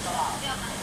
走走走。